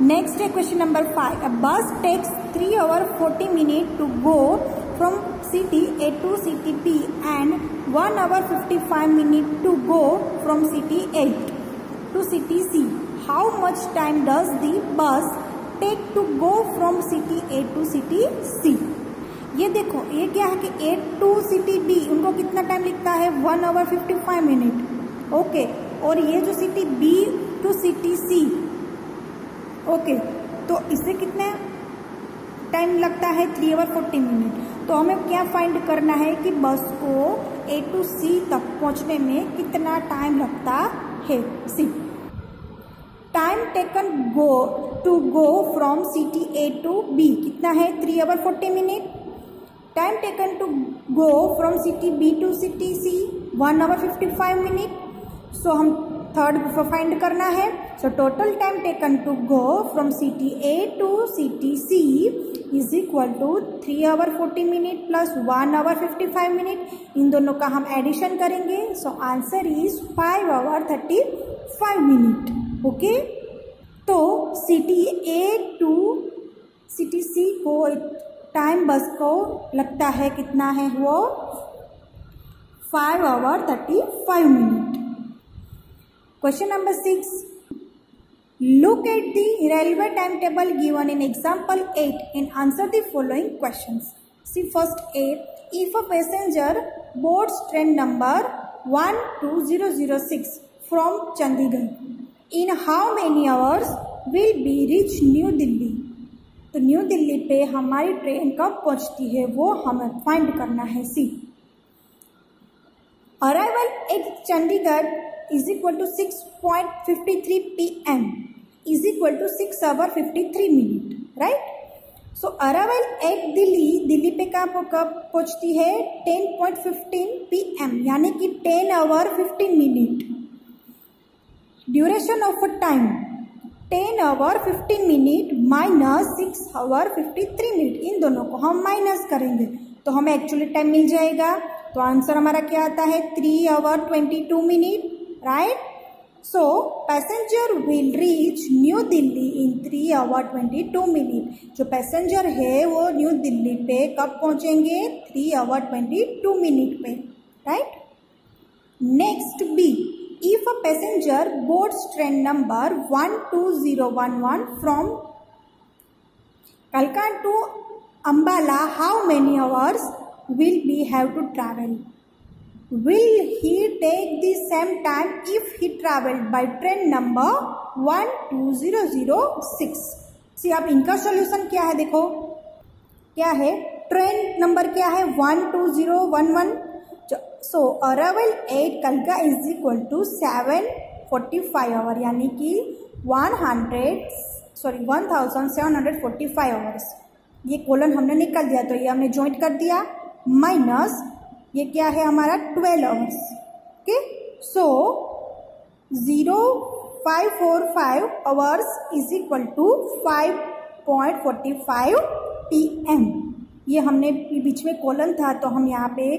Next है question number five bus takes three hour forty minute to go from city A to city B and one hour fifty five minute to go from city A to city C how much time does the bus take to go from city A to city C ये देखो, ये क्या है कि ए to city B उनको कितना time लिखता है? One hour fifty five minute okay और ये जो city B to city C okay तो इससे कितना टाइम लगता है? थ्री आवर फोर्टी मिनट तो हमें क्या फाइंड करना है कि बस को ए टू सी तक पहुँचने में कितना टाइम लगता है? See time taken go to go from city A to B कितना है? Three hour forty minute time taken to go from city B to city C one hour fifty five minute so हम third find करना है। So total time taken to go from city A to city C is equal to three hour forty minute plus one hour fifty five minute इन दोनों का हम addition करेंगे। So answer is five hour thirty five minute okay तो city A to city C को time bus को लगता है कितना है वो? Five hour thirty five minute question number six look at the railway time table given in example eight in answer the following question see first A if a passenger boards train number one two zero zero six from Chandigarh in how many hours will be reach New Delhi तो न्यू दिल्ली पे हमारी train कब पहुँचती है वो हमें find करना है। See arrival at Chandigarh is equal to six point fifty three P M is equal to six hour fifty three minute right so arrival at Delhi Delhi पे कब कब पहुँचती है ten point fifteen P M यानी कि ten hour fifteen minute duration of a time ten hour fifteen minute minus six hour fifty three minute इन दोनों को हम माइनस करेंगे तो हमें एक्चुअली टाइम मिल जाएगा। तो आंसर हमारा क्या आता है? Three hour twenty two minute right so passenger will reach New Delhi in three hour twenty two minute जो पैसेंजर है वो न्यू दिल्ली पे कब पहुँचेंगे? Three hour twenty two minute पे right next B if a passenger boards train number 12011 from Kalkan to Ambala, how many hours? Will we have to travel? Will he take the same time if he travelled by train number 12006? See अब इनका solution क्या है देखो? क्या है? Train number क्या है? One two zero one one so arrival at कलका is equal to seven forty five hour यानी कि one hundred sorry one thousand seven hundred forty five hours ये कोलन हमने निकल दिया तो ये हमने ज्वाइंट कर दिया। माइनस ये क्या है हमारा? Twelve hours okay so zero five four five hours is equal to five point forty five P M ये हमने बीच में कोलन था तो हम यहाँ पे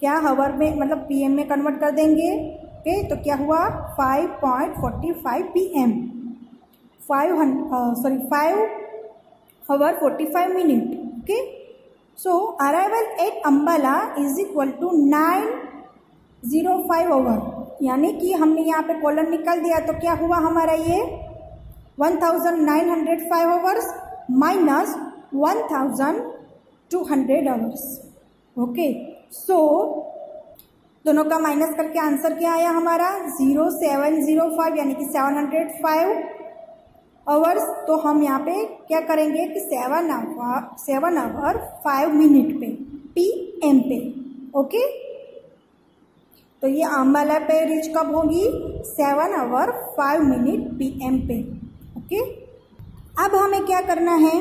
क्या हवर में मतलब पीएम में कन्वर्ट कर देंगे। ओके तो क्या हुआ? Five point forty five P M five sorry five hour forty five minute okay so arrival at Ambala is equal to nine zero five over यानी कि हमने यहाँ पे कॉलम निकाल दिया तो क्या हुआ हमारा ये? One thousand nine hundred five hours minus one thousand two hundred hours okay so दोनों का माइनस करके आंसर क्या आया हमारा? ज़ीरो सेवन ज़ीरो फाइव यानी कि सेवन हंड्रेड फाइव आवर्स तो हम यहाँ पे क्या करेंगे कि seven hour seven hour five minute पे पी एम पे ओके तो ये अम्बाला पे रीच कब होगी? Seven hour five minute P M पे ओके अब हमें क्या करना है?